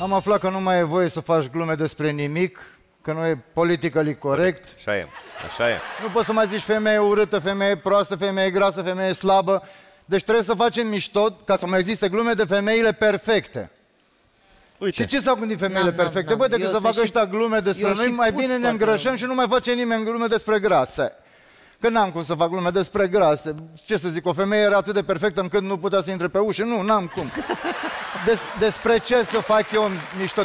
Am aflat că nu mai e voie să faci glume despre nimic, că nu e politically corect. Așa e, așa e. Nu poți să mai zici femeie urâtă, femeie proastă, femeie grasă, femeie slabă. Deci trebuie să facem mișto ca să mai existe glume de femeile perfecte. Uite. Și ce s-au gândit femeile N-am, n-am, perfecte? n-am. Bă, decât Eu să sunt facă și- ăștia glume despre eu noi, și mai put bine ne foarte îngrășăm și nu mai face nimeni glume despre grase. Că n-am cum să fac glume despre grase. Ce să zic, o femeie era atât de perfectă încât nu putea să intre pe ușă? Nu, n-am cum. Des, despre ce să fac eu mișto?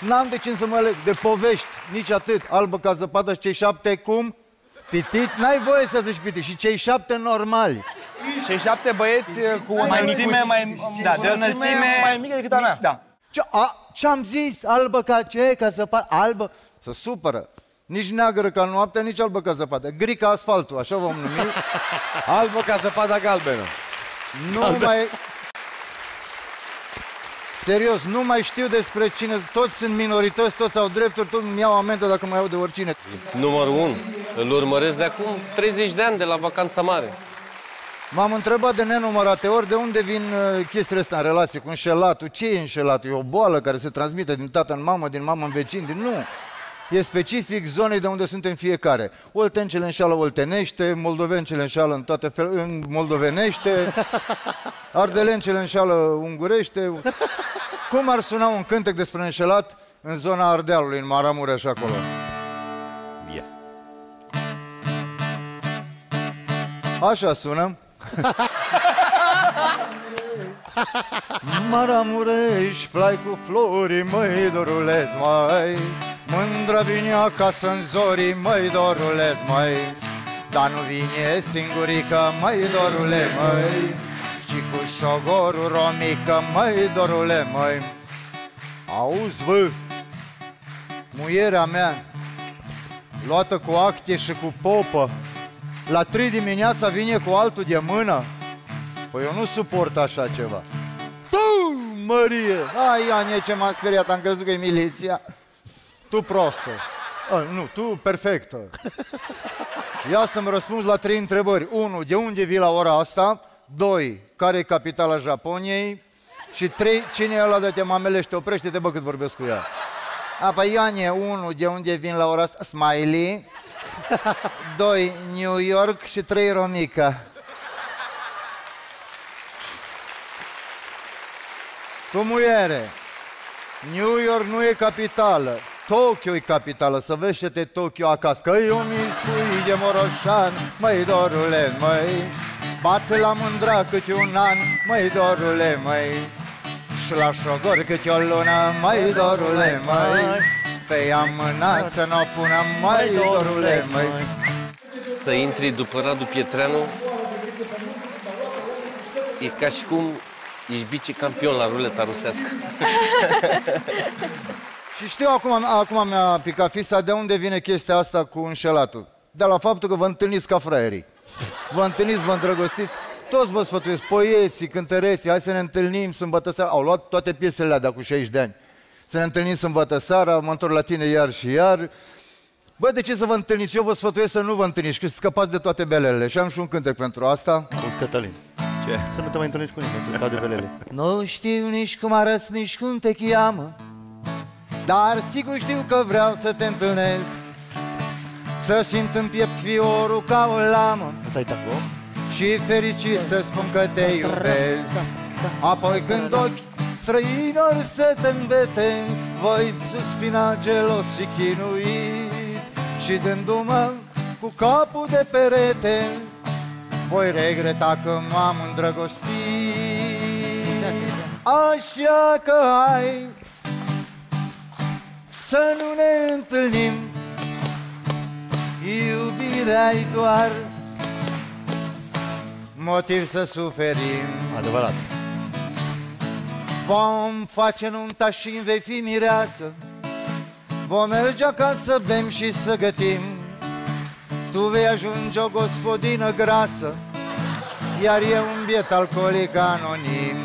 N-am de ce să mă leg de povești, nici atât. Albă ca zăpadă și cei șapte cum? Pitit? N-ai voie să zici pitit. Și cei șapte normali. Și șapte băieți uh, cu Mai o înălțime micuți. mai, Da, cu de o înălțime- mai mică decât a mea. Da. Ce, a, ce-am zis? Albă ca ce? Ca zăpadă? Albă? Să supără. Nici neagră ca noaptea, nici albă ca zăpadă. Gri ca asfaltul, așa vom numi. Albă ca zăpada galbenă. Nu mai... Serios, nu mai știu despre cine, toți sunt minorități, toți au drepturi, toți îmi iau amendă dacă mai iau de oricine. Numărul 1. Îl urmăresc de acum 30 de ani de la vacanța mare. M-am întrebat de nenumărate ori de unde vin uh, chestiile astea în relație cu înșelatul. Ce e înșelatul? E o boală care se transmite din tată în mamă, din mamă în vecin, din... Nu! E specific zonei de unde suntem fiecare. Oltencele înșală oltenește, moldovencele înșală în toate fel, în moldovenește, ardelencele înșală ungurește. Cum ar suna un cântec despre înșelat în zona Ardealului, în Maramureș acolo? Yeah. Așa sună. Maramureș, plai cu florii, măi, doruleț, mai Mândră vine acasă în zorii, măi, doruleț, mai Dar nu vine singurică, măi, dorule, măi Ci cu șogorul romică, măi, dorule, măi Auzi, vă, muierea mea Luată cu acte și cu popă la 3 dimineața vine cu altul de mână? Păi eu nu suport așa ceva. Tu, Mărie! Ai, Anie, ce m-am speriat, am crezut că e miliția. Tu prostă. A, nu, tu perfectă. Ia să-mi răspunzi la trei întrebări. Unu, de unde vii la ora asta? Doi, care e capitala Japoniei? Și trei, cine e ăla de te mamelește? Oprește-te, bă, cât vorbesc cu ea. A, păi Ianie, unu, de unde vin la ora asta? Smiley. Doi, New York și trei, Romica. Cu muiere. New York nu e capitală. Tokyo e capitală, să vezi ce te Tokyo acasă Că eu mi spui de Moroșan, măi dorule, măi Bate la mândra câte un an, măi dorule, măi Și la șogor câte o lună, măi dorule, măi Pe ea mâna să n-o pună, măi dorule, măi. Să intri după Radu Pietreanu. E ca și cum ești vicecampion la ruleta rusească. Și știu acum, acum mi-a picat fisa de unde vine chestia asta cu înșelatul. De la faptul că vă întâlniți ca fraierii. Vă întâlniți, vă îndrăgostiți, toți vă sfătuiesc, poeții, cântăreții, hai să ne întâlnim sâmbătă seara. Au luat toate piesele alea de acum 60 de ani. Să ne întâlnim sâmbătă seara, mă întorc la tine iar și iar. Bă, de ce să vă întâlniți? Eu vă sfătuiesc să nu vă întâlniți, că scăpați de toate belele. Și am și un cântec pentru asta. Auzi, Cătălin. Ce? Să nu te mai întâlnești cu nimeni, să-ți cade belele. Nu știu nici cum arăți, nici cum te cheamă Dar sigur știu că vreau să te întâlnesc Să simt în piept fiorul ca o lamă Asta e taco? Și fericit să spun că te iubesc. Apoi când ochi străinori să te îmbete Voi suspina gelos și chinuit. Și dându-mă cu capul de perete Voi regreta că m-am îndrăgostit. Așa că hai Să nu ne întâlnim. Iubirea e doar Motiv să suferim. Adevărat. Vom face nunta și vei fi mireasă. Vom merge acasă, bem și să gătim. Tu vei ajunge o gospodină grasă Iar eu un biet alcoolic anonim.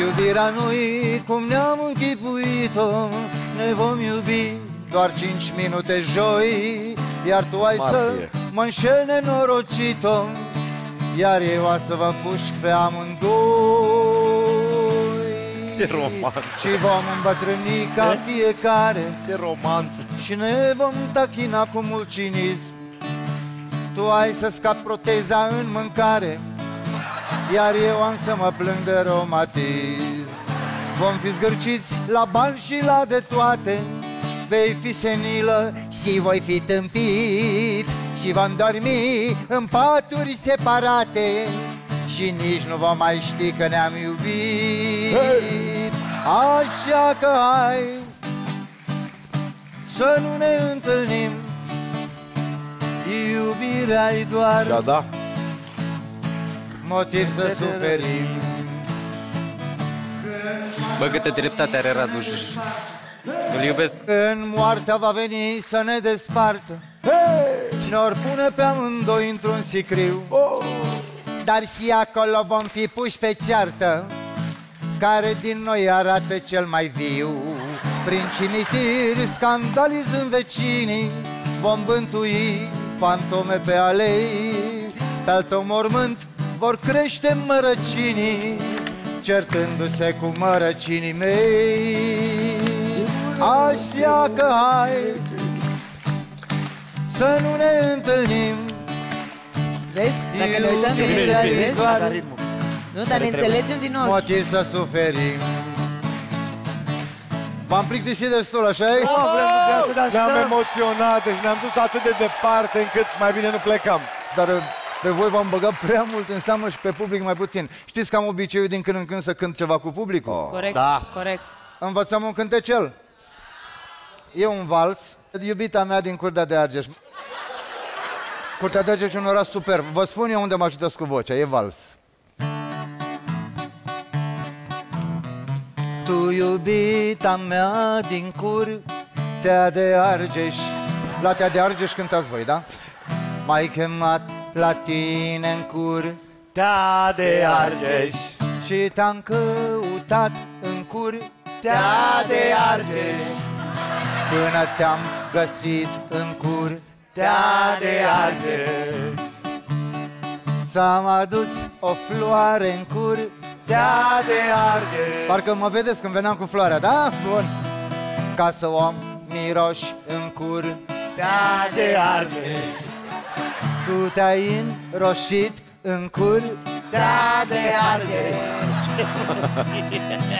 Iubirea nu-i cum ne-am închipuit-o Ne vom iubi doar cinci minute joi Iar tu ai să Martie. mă înșel nenorocit-o Iar eu o să vă pușc pe amândoi Ce romanță. Și vom îmbătrâni ca fiecare Ce romanță. Și ne vom tachina cu mult cinism Tu ai să scapi proteza în mâncare Iar eu am să mă plâng de romatism Vom fi zgârciți la bani și la de toate Vei fi senilă și voi fi tâmpit. Și vom dormi în paturi separate Și nici nu vom mai ști că ne-am iubit. Așa că hai să nu ne întâlnim. Iubirea e doar Da, da. motiv să suferim Bă, câtă dreptate are Radu. Îl iubesc. Când moartea va veni să ne despartă. Ne-or pune pe amândoi într-un sicriu. Dar și acolo vom fi puși pe ceartă Care din noi arată cel mai viu. Prin cimitir scandalizând vecinii Vom bântui fantome pe alei. Pe al tău mormânt vor crește mărăcinii Certându-se cu mărăcinii mei Așa că hai Să nu ne întâlnim Vezi? Dacă ne uităm că ne Iubirea e înțelegem, doar nu, dar ne înțelegem din ochi. motiv să suferim V-am plictisit destul, așa e? Ne-am emoționat, deci ne-am dus atât de departe încât mai bine nu plecam. Dar uh, pe voi v-am băgat prea mult în seamă și pe public mai puțin. Știți că am obiceiul din când în când să cânt ceva cu publicul? Corect, Da. corect. Învățăm un cântecel. E un vals, iubita mea din Curtea de Argeș. Curtea de Argeș e un oraș superb. Vă spun eu unde mă ajutați cu vocea, e vals. Tu, iubita mea din Curtea de Argeș. La Tea de Argeș cântați voi, da? M-ai chemat la tine în curtea de Argeș Și te-am căutat în curtea de Argeș Până te-am găsit în curtea de Argeș Ți-am adus o floare în curtea de Argeș Parcă mă vedeți când veneam cu floarea, da? Bun. Ca să o miroși în curtea de Argeș Tu te-ai înroșit în curtea de Argeș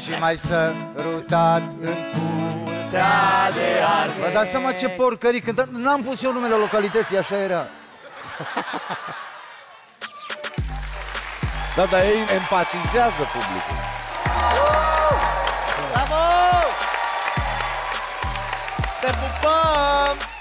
Și mai sărutat în curtea de Argeș Vă dați seama ce porcării cântă? N-am pus eu numele localității, așa era Da, dar ei empatizează publicul. Bravo! Te pupăm!